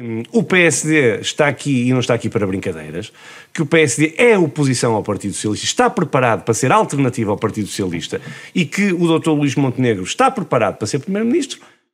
Hum, o PSD está aqui e não está aqui para brincadeiras, que o PSD é oposição ao Partido Socialista, está preparado para ser alternativa ao Partido Socialista e que o Dr. Luís Montenegro está preparado para ser Primeiro-Ministro,